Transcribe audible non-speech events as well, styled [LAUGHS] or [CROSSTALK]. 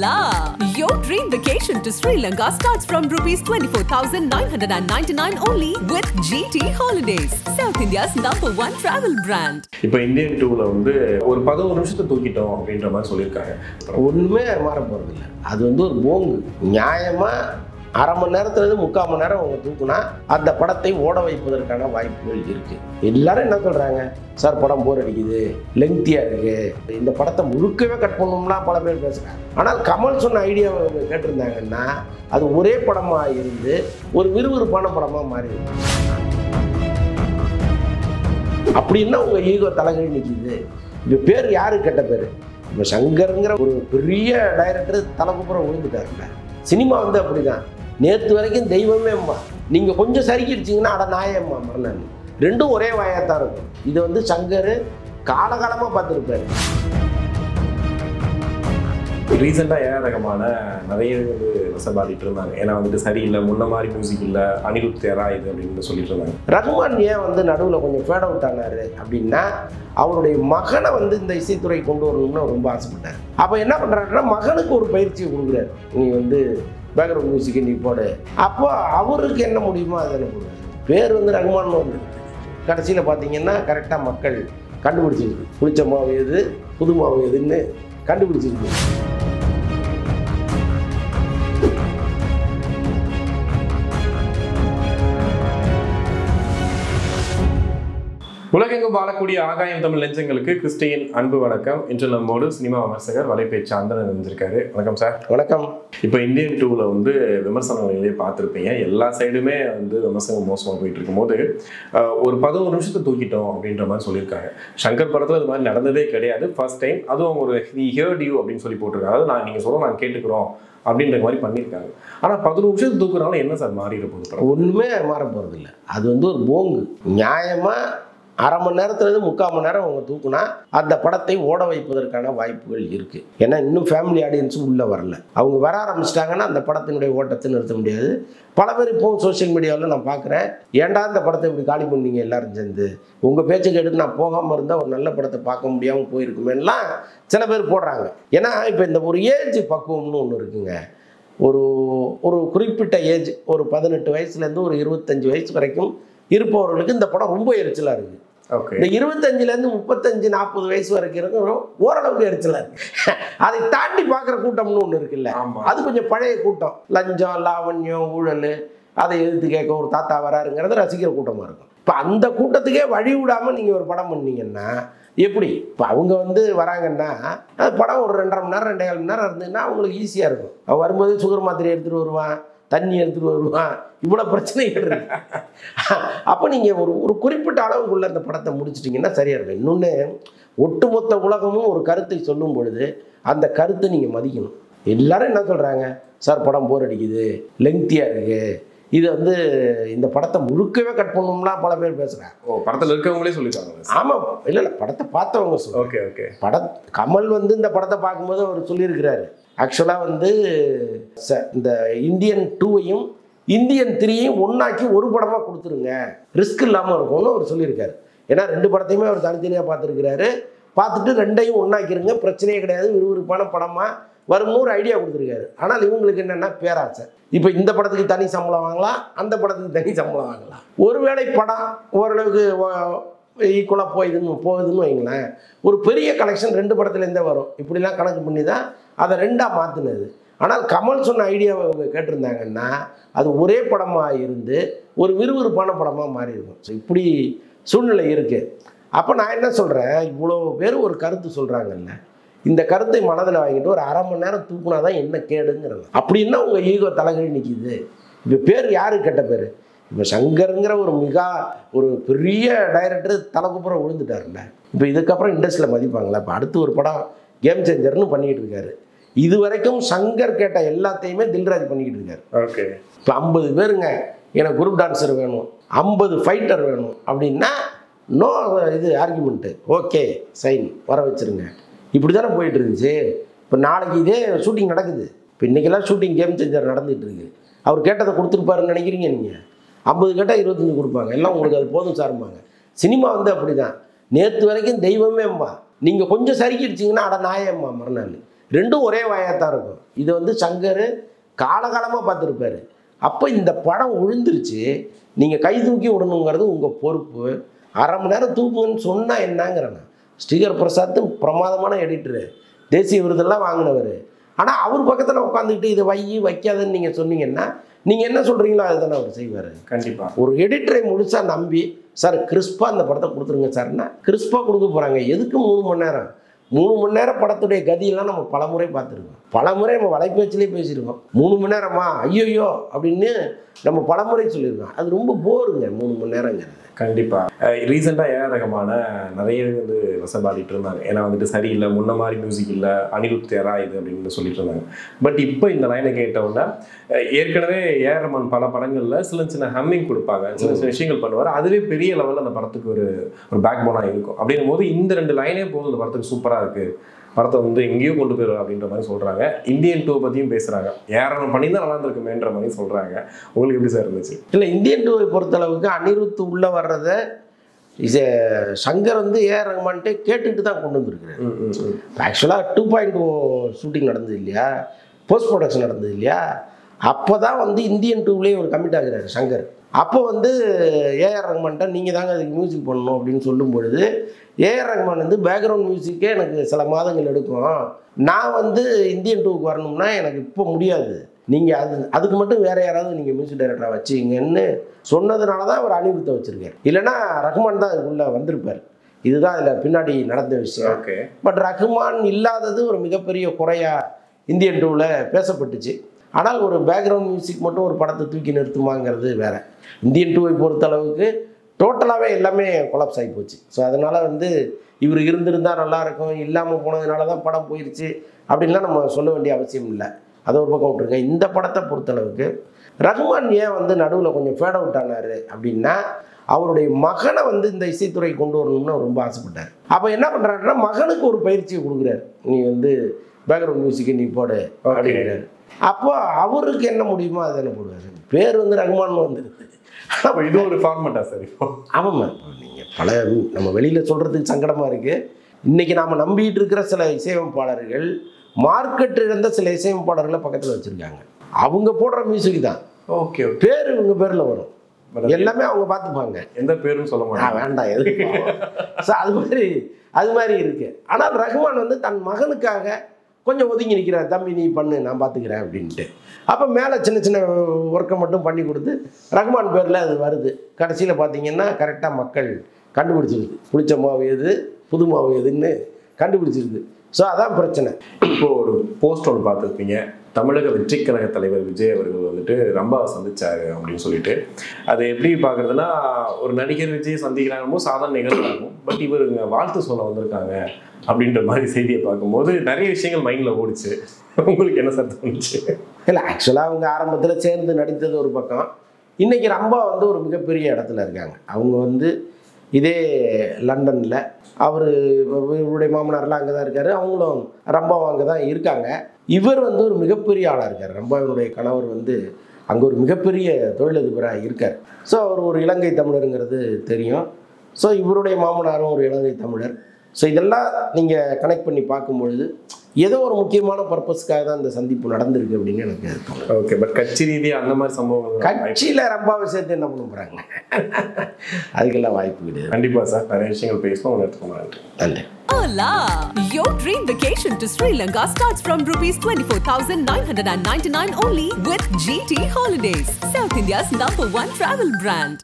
la! Your dream vacation to Sri Lanka starts from rupees 24,999 only with GT Holidays, South India's number one travel brand. இப்போ Indian டூவில் வந்து ஒரு பதினோரு நிமிஷத்தை தூக்கிட்டோம் அப்படின்ற மாதிரி சொல்லியிருக்காங்க ஒன்றுமே மாற போகிறதில்ல அது வந்து ஒரு போங்கு நியாயமாக அரை மணி நேரத்துலேருந்து முக்கால் மணி நேரம் அவங்க தூக்குனா அந்த படத்தை ஓட வைப்பதற்கான வாய்ப்புகள் இருக்குது எல்லாரும் என்ன சொல்கிறாங்க சார் படம் போர் அடிக்குது லெங்க்தியாக இருக்குது இந்த படத்தை முழுக்கவே கட் பண்ணணும்னா பல பேர் பேசுகிறாங்க ஆனால் கமல் சொன்ன ஐடியாவை கேட்டிருந்தாங்கன்னா அது ஒரே படமாக இருந்து ஒரு விறுவிறுப்பான படமாக மாறிடும் அப்படின்னா உங்கள் ஈகோ தலைகீழ் நிற்கிது இப்போ பேர் யாரு? கெட்ட பேர். இப்போ சங்கருங்கிற ஒரு பெரிய டைரக்டர் தலைக்குப்புறம் விழுந்துட்டாருல்ல சினிமா வந்து அப்படிதான். நேற்று வரைக்கும் தெய்வமேம்மா நீங்கள் கொஞ்சம் சறுக்கிடுச்சிங்கன்னா அட நாயம்மா மரணன் ரெண்டும் ஒரே வாயாக தான் இருக்கும். இது வந்து சங்கர் காலகாலமாக பார்த்துருப்பாரு. ரீசெண்டாக ஏஆர் ரகமான நிறைய வந்து வசப்பாடிட்டு இருந்தாங்க. ஏன்னா வந்துட்டு சரியில்லை முன்ன மாதிரி மியூசிக் இல்லை அனிருத் தேரா இது அப்படின்னு சொல்லிட்டு இருந்தாங்க. ரகுமான் ஏன் வந்து நடுவில் கொஞ்சம் ஃபேட் அவுட் ஆனார் அப்படின்னா அவருடைய மகனை வந்து இந்த இசைத்துறை கொண்டு வரணும்னு ரொம்ப ஆசைப்பட்டார். அப்போ என்ன பண்ணுறாருன்னா மகனுக்கு ஒரு பயிற்சியை கொடுக்குறாரு. நீ வந்து பேக்ரவுண்ட் மியூசிக்கை நீ போடு. அப்போ அவருக்கு என்ன முடியுமோ அதை எனக்கு போடுவார் பேர் வந்து ரகுமான் வந்து கடைசியில் பார்த்தீங்கன்னா கரெக்டாக மக்கள் கண்டுபிடிச்சிருக்கு. புளிச்ச மாவு எது புது மாவு எதுன்னு கண்டுபிடிச்சிருக்கு. உலகெங்கும் வாழக்கூடிய ஆகாயம் தமிழ் நெஞ்சங்களுக்கு கிறிஸ்டியன் அன்பு வணக்கம். இன்று நம்மோடு சினிமா விமர்சகர் வலைபேச்சு ஆந்திரன் இருந்திருக்காரு வணக்கம் சார். வணக்கம். இப்போ இந்தியன் டூவில் வந்து விமர்சனங்களே பார்த்துருப்பீங்க. எல்லா சைடுமே வந்து விமர்சனம் மோசமாக போயிட்டு இருக்கும்போது ஒரு பதினோரு நிமிஷத்தை தூக்கிட்டோம் அப்படின்ற மாதிரி சொல்லியிருக்காங்க. சங்கர் படத்தில் இது மாதிரி நடந்ததே கிடையாது. ஃபர்ஸ்ட் டைம் அதுவும் அவங்க ஒரு ஹி ஹியர்ட் யூ அப்படின்னு சொல்லி போட்டிருக்காங்க. அதாவது நான் நீங்கள் சொல்ல நாங்கள் கேட்டுக்கிறோம் அப்படின்ற மாதிரி பண்ணியிருக்காங்க. ஆனால் பதினோரு நிமிஷத்தை தூக்குறனால என்ன சார் மாறிட போகுது ஒன்றுமே மாற போகிறதில்ல அது வந்து ஒரு போங்கு. நியாயமாக அரை மணி நேரத்துலேருந்து முக்கால் மணி நேரம் அவங்க தூக்குனா அந்த படத்தை ஓட வைப்பதற்கான வாய்ப்புகள் இருக்குது ஏன்னா இன்னும் ஃபேமிலி ஆடியன்ஸும் உள்ளே வரல. அவங்க வர ஆரம்பிச்சிட்டாங்கன்னா அந்த படத்தினுடைய ஓட்டத்தை நிறுத்த முடியாது. பல பேர் இப்போவும் சோஷியல் மீடியாவில் நான் பார்க்குறேன். ஏன்டா இந்த படத்தை இப்படி காலி பண்ணீங்க எல்லாரும் சேர்ந்து? உங்கள் பேச்சை கேட்டு நான் போகாமல் இருந்தால் ஒரு நல்ல படத்தை பார்க்க முடியாமல் போயிருக்குமேலாம் சில பேர் போடுறாங்க. ஏன்னா இப்போ இந்த ஒரு ஏஜ் பக்குவம்னு ஒன்று இருக்குங்க. ஒரு ஒரு குறிப்பிட்ட ஏஜ் ஒரு பதினெட்டு வயசுலேருந்து ஒரு இருபத்தஞ்சி வயசு வரைக்கும் இருப்பவர்களுக்கு இந்த படம் ரொம்ப எரிச்சலாக இருக்குது இந்த இருபத்தஞ்சிலேருந்து முப்பத்தஞ்சு நாற்பது வயசு வரைக்கும் இருக்கிறவங்க ஓரளவுக்கு எரிச்சலாக இருக்கு. [LAUGHS] அதை தாண்டி பார்க்குற கூட்டம்னு ஒன்று இருக்குல்ல. ஆமாம் அது கொஞ்சம் பழைய கூட்டம். லஞ்சம் லாவண்யம் ஊழல் அதை எதிர்த்து கேட்க ஒரு தாத்தா வராருங்கிறத ரசிக்கிற கூட்டமாக இருக்கும். இப்போ அந்த கூட்டத்துக்கே வழி விடாமல் நீங்கள் ஒரு படம் பண்ணீங்கன்னா எப்படி? இப்போ அவங்க வந்து வராங்கன்னா அது படம் ஒரு ரெண்டரை மணி நேரம் ரெண்டே மணி நேரம் இருந்ததுன்னா அவங்களுக்கு ஈஸியாக இருக்கும். அவன் வரும்போது சுகர் மாத்திரை எடுத்துகிட்டு வருவான். தண்ணி எடுத்துகிட்டு வருவான் இவ்வளோ பிரச்சனைகள் இருக்கு. அப்போ நீங்கள் ஒரு ஒரு குறிப்பிட்ட அளவுக்குள்ள அந்த படத்தை முடிச்சிட்டிங்கன்னா சரியாக இருக்கும். இன்னொன்று ஒட்டுமொத்த உலகமும் ஒரு கருத்தை சொல்லும் பொழுது அந்த கருத்தை நீங்கள் மதிக்கணும். எல்லாரும் என்ன சொல்கிறாங்க சார் படம் போர் அடிக்குது. லெங்க்தியாக இருக்குது இது வந்து இந்த படத்தை முழுக்கவே கட் பண்ணணும்லாம் பல பேர் பேசுகிறாங்க ஓ படத்தில் இருக்கவங்களே சொல்லியிருக்காங்க ஆமாம் இல்லை இல்லை. படத்தை பார்த்தவங்க ஓகே ஓகே. பட கமல் வந்து இந்த படத்தை பார்க்கும்போது அவர் சொல்லியிருக்கிறாரு. ஆக்சுவலாக வந்து ச- இந்த இந்தியன் டூவையும் இந்தியன் த்ரீயையும் ஒன்றாக்கி ஒரு படமாக கொடுத்துருங்க. ரிஸ்க் இல்லாமல் இருக்கும்னு அவர் சொல்லியிருக்காரு. ஏன்னா ரெண்டு படத்தையுமே அவர் தனித்தனியாக பார்த்துருக்கிறாரு. பார்த்துட்டு ரெண்டையும் ஒன்றாக்கிருங்க பிரச்சனையே கிடையாது. விறுவிறுப்பான படமாக வரும்னு ஒரு ஐடியா கொடுத்துருக்காரு. ஆனால் இவங்களுக்கு என்னென்னா பேராசை. இப்போ இந்த படத்துக்கு தனி சம்பளம் வாங்கலாம் அந்த படத்துக்கு தனி சம்பளம் வாங்கலாம். ஒருவேளை படம் ஓரளவுக்கு ஈக்குவலாக போயிதுன்னு போகுதுன்னு வைங்களேன். ஒரு பெரிய கலெக்ஷன் ரெண்டு படத்துலேருந்தே வரும். இப்படிலாம் கணக்கு பண்ணி தான் அதை ரெண்டாக மாற்றினது ஆனால் கமல் சொன்ன ஐடியாவை அவங்க கேட்டிருந்தாங்கன்னா அது ஒரே படமாக இருந்து ஒரு விறுவிறுப்பான படமாக மாறி இருக்கும் ஸோ இப்படி சூழ்நிலை இருக்குது அப்போ நான் என்ன சொல்கிறேன் இவ்வளோ பேர் ஒரு கருத்து சொல்கிறாங்கல்ல இந்த கருத்தை மனதில் வாங்கிட்டு ஒரு அரை மணி நேரம் தூக்குனா தான் என்ன கேடுங்கிறது. அப்படின்னா உங்கள் ஈகோ தலைகழி நிற்கிது இப்போ பேர் யாரு? கெட்ட பேர். இப்போ சங்கருங்கிற ஒரு மிக ஒரு பெரிய டைரக்டர் தலைக்குப்புறம் விழுந்துட்டாருல்ல. இப்போ இதுக்கப்புறம் இண்டஸ்ட்ரியில் மதிப்பாங்களா இப்போ அடுத்து ஒரு படம் கேம் சேஞ்சர்னு பண்ணிக்கிட்டு இருக்காரு. இது வரைக்கும் சங்கர் கேட்ட எல்லாத்தையுமே தில்ராஜ் பண்ணிக்கிட்டு இருக்காரு. ஓகே. இப்போ ஐம்பது பேருங்க. எனக்கு குரூப் டான்ஸர் வேணும். ஐம்பது ஃபைட்டர் வேணும். அப்படின்னா நோ இது ஆர்குமெண்ட்டு ஓகே சைன் வர வச்சிருங்க. இப்படி தானே போயிட்டு இருந்துச்சு இப்போ நாளைக்கு இதே ஷூட்டிங் நடக்குது. இப்போ இன்றைக்கெல்லாம் ஷூட்டிங் கேம் சேஞ்சர் நடந்துகிட்டு இருக்கு. அவர் கேட்டதை கொடுத்துருப்பாருன்னு நினைக்கிறீங்க நீங்கள் ஐம்பது கேட்டால் இருபத்தஞ்சு கொடுப்பாங்க. எல்லாம் உங்களுக்கு அது போதும் சார்பாங்க. சினிமா வந்து அப்படி தான் நேற்று வரைக்கும் தெய்வமேம்மா நீங்கள் கொஞ்சம் சறுக்கிடுச்சிங்கன்னா அட நாயம்மா மறுநாள். ரெண்டும் ஒரே வாயாக தான் இருக்கும். இது வந்து சங்கர் காலகாலமாக பார்த்துருப்பாரு. அப்போ இந்த படம் விழுந்துருச்சு நீங்கள் கை தூக்கி விடணுங்கிறது உங்கள் பொறுப்பு. அரை மணி நேரம் தூக்குங்கன்னு சொன்னால் என்னங்கிறேன் ஸ்ரீகர் பிரசாத் பிரமாதமான எடிட்டரு தேசிய விருதெல்லாம் வாங்கினவர். ஆனால் அவர் பக்கத்தில் உட்காந்துக்கிட்டு இதை வை வைக்காதன்னு நீங்கள் சொன்னீங்கன்னா நீங்கள் என்ன சொல்கிறீங்களோ அதுதானே அவர் செய்வார். கண்டிப்பா. ஒரு எடிட்டரை முழுசாக நம்பி சார் கிறிஸ்பாக அந்த படத்தை கொடுத்துருங்க சார்னா கிறிஸ்பாக கொடுக்க போகிறாங்க எதுக்கு மூணு மணி நேரம்? மூணு மணி நேரம் படத்துடைய கதியெல்லாம் நம்ம பலமுறை பார்த்துருக்கோம். பலமுறை நம்ம வலைப்பேச்சிலே பேசியிருக்கோம். மூணு மணி நேரமா? ஐயோயோ! அப்படின்னு நம்ம பல முறை சொல்லியிருக்கோம். அது ரொம்ப போருங்க மூணு மணி நேரங்கிறது. கண்டிப்பாக ரீசெண்டாக ஏஆர் ரகமான நிறைய வந்து வசப்பாடிட்டு இருந்தாங்க. ஏன்னா வந்துட்டு சரியில்லை முன்ன மாதிரி மியூசிக் இல்லை அனிருத் தேரா இது அப்படின்னு சொல்லிட்டு இருந்தாங்க. பட் இப்போ இந்த லைனை கேட்டவுடனே ஏற்கனவே ஏஆர் ரஹ்மான் பல படங்களில் சின்ன சின்ன ஹம்மிங் கொடுப்பாங்க. சில சின்ன விஷயங்கள் பண்ணுவார். அதுவே பெரிய லெவலில் அந்த படத்துக்கு ஒரு ஒரு பேக் போனாக இருக்கும். அப்படின்னும் போது இந்த ரெண்டு லைனே போதும். அந்த படத்துக்கு சூப்பராக இருக்கு. படத்தை வந்து எங்கேயோ கொண்டு போயிடும் அப்படின்ற மாதிரி சொல்றாங்க. இந்தியன் டூ பத்தியும் பேசுறாங்க. ஏஆர் பண்ணி தான் நல்லா இருந்திருக்குமேன்ற மாதிரி சொல்றாங்க. உங்களுக்கு எப்படி சார் இருந்துச்சு? இல்லை இந்தியன் டூவை பொறுத்தளவுக்கு அனிருத் உள்ளே வர்றதை இசை சங்கர் வந்து ஏஆர் ரஹ்மான்ட்டே கேட்டுட்டு தான் கொண்டு வந்திருக்கிறார். ஆக்சுவலாக டூ பாயிண்ட் ஓ ஷூட்டிங் நடந்தது இல்லையா? போஸ்ட் ப்ரொடக்ஷன் நடந்தது இல்லையா? அப்போ தான் வந்து இந்தியன் டூவிலே ஒரு கமிட் ஆகுறாரு சங்கர். அப்போ வந்து ஏஆர் ரஹ்மான்ட்ட நீங்கள் தாங்க அதுக்கு மியூசிக் பண்ணணும் அப்படின்னு சொல்லும் பொழுது ஏஆர் ரஹ்மான் வந்து பேக்ரவுண்ட் மியூசிக்கே எனக்கு சில மாதங்கள் எடுக்கும். நான் வந்து இந்தியன் டூவுக்கு வரணும்னா எனக்கு இப்போ முடியாது. நீங்கள் அது அதுக்கு மட்டும் வேறு யாராவது நீங்கள் மியூசிக் டைரக்டராக வச்சுங்கன்னு சொன்னதுனால தான் அவர் அனிருத்தை வச்சுருக்கார். இல்லைன்னா ரஹ்மான் தான் அதுக்குள்ளே வந்திருப்பார். இதுதான் அதில் பின்னாடி நடந்த விஷயம். ஓகே பட் ரஹ்மான் இல்லாதது ஒரு மிகப்பெரிய குறையா இந்தியன் டூவில் பேசப்பட்டுச்சு. ஆனால் ஒரு பேக்ரவுண்ட் மியூசிக் மட்டும் ஒரு படத்தை தூக்கி நிறுத்துமாங்கிறது வேற. இந்தியன் டூவை பொறுத்தளவுக்கு டோட்டலாகவே எல்லாமே கொலாப்ஸ் ஆகி போச்சு. ஸோ அதனால் வந்து இவர் இருந்திருந்தா நல்லா இருக்கும் இல்லாமல் போனதுனால தான் படம் போயிடுச்சு அப்படின்லாம் நம்ம சொல்ல வேண்டிய அவசியம் இல்லை. அதை ஒரு பக்கம் விட்டுருங்க. இந்த படத்தை பொறுத்தளவுக்கு ரஹ்மான் ஏன் வந்து நடுவில் கொஞ்சம் ஃபேட் அவுட் ஆனார் அப்படின்னா அவருடைய மகனை வந்து இந்த இசைத்துறை கொண்டு வரணும்னு ரொம்ப ஆசைப்பட்டார். அப்போ என்ன பண்ணுறாருன்னா மகனுக்கு ஒரு பயிற்சியை கொடுக்குறாரு. நீ வந்து பேக்ரவுண்ட் மியூசிக்கை நீ போடு அப்படிங்கிறாரு. அப்போ அவருக்கு என்ன முடியுமோ அதை என்ன போடுவார் பேர் வந்து ரஹ்மான் வந்துடுது அப்போ இது ஒரு ஃபார்மட்டா சார் இப்போ? ஆமாம்மா. நீங்கள் பல நம்ம வெளியில் சொல்கிறதுக்கு சங்கடமாக இருக்குது இன்றைக்கி நாம் நம்பிட்டு இருக்கிற சில இசையமைப்பாளர்கள் மார்க்கெட் இழந்த சில இசையமைப்பாளர்களை பக்கத்தில் வச்சுருக்காங்க. அவங்க போடுற மியூசிக் தான். ஓகே பேர் இவங்க பேரில் வரும். எல்லாமே அவங்க பார்த்துப்பாங்க. எந்த பேரும் சொல்ல மாட்டாங்க. வேண்டாம் எதுக்கு? [LAUGHS] ஸோ அது மாதிரி அது மாதிரி இருக்கு. ஆனால் ரஹ்மான் வந்து தன் மகனுக்காக கொஞ்சம் ஒதுங்கி நிற்கிறேன் தம்பி நீ பண்ணு நான் பார்த்துக்கிறேன் அப்படின்ட்டு. அப்போ மேலே சின்ன சின்ன ஒர்க்கை மட்டும் பண்ணி கொடுத்து ரஹ்மான் பேரில் அது வருது. கடைசியில் பார்த்தீங்கன்னா கரெக்டாக மக்கள் கண்டுபிடிச்சிருது. புளிச்ச மாவு எது புது மாவு எதுன்னு கண்டுபிடிச்சிருது. ஸோ அதான் பிரச்சனை. இப்போ ஒரு போஸ்ட் ஒன்று பார்த்துருப்பீங்க. தமிழக வெற்றிக் கழக தலைவர் விஜய் அவர்கள் வந்துட்டு ரம்பாவை சந்திச்சாரு அப்படின்னு சொல்லிட்டு. அது எப்படி பார்க்குறதுன்னா ஒரு நடிகர் விஜய் சந்திக்கிறாங்கமோ சாதாரண நிகழ்வாகும். பட் இவர் வாழ்த்து சொல்ல வந்திருக்காங்க அப்படின்ற மாதிரி செய்தியை பார்க்கும்போது நிறைய விஷயங்கள் மைண்டில் ஓடிச்சு. உங்களுக்கு என்ன சார் தோணுச்சு? இல்லை ஆக்சுவலாக அவங்க ஆரம்பத்தில் சேர்ந்து நடித்தது ஒரு பக்கம். இன்றைக்கி ரம்பா வந்து ஒரு மிகப்பெரிய இடத்துல இருக்காங்க. அவங்க வந்து இதே லண்டனில். அவர் இவருடைய மாமனார்லாம் அங்கே தான் இருக்கார். அவங்களும் ரம்பாவும் அங்கே தான் இருக்காங்க. இவர் வந்து ஒரு மிகப்பெரிய ஆளாக இருக்கார். ரம்பாவினுடைய கணவர் வந்து அங்கே ஒரு மிகப்பெரிய தொழிலதிபராக இருக்கார். ஸோ அவர் ஒரு இலங்கை தமிழருங்கிறது தெரியும். ஸோ இவருடைய மாமனாரும் ஒரு இலங்கை தமிழர். ஸோ இதெல்லாம் நீங்கள் கனெக்ட் பண்ணி பார்க்கும்பொழுது ஏதோ ஒரு முக்கியமான பர்பஸ்க்காக தான் இந்த சந்திப்பு நடந்திருக்கு அப்படின்னு எனக்கு தோணுது. ஓகே பட் கட்சி ரீதியாக அந்த மாதிரி சம்பவங்கள் கட்சியில் ரம்பாவை சேர்த்து என்ன பண்ண போகிறாங்க அதுக்கெல்லாம் வாய்ப்பு கிடையாது. கண்டிப்பாக சார் நிறைய விஷயங்கள் பேசுவோம் உங்களை எடுத்துக்கோங்க. நன்றி. நன்றி. Hola! Your dream vacation to Sri Lanka starts from rupees 24,999 only with GT Holidays, South India's number one travel brand.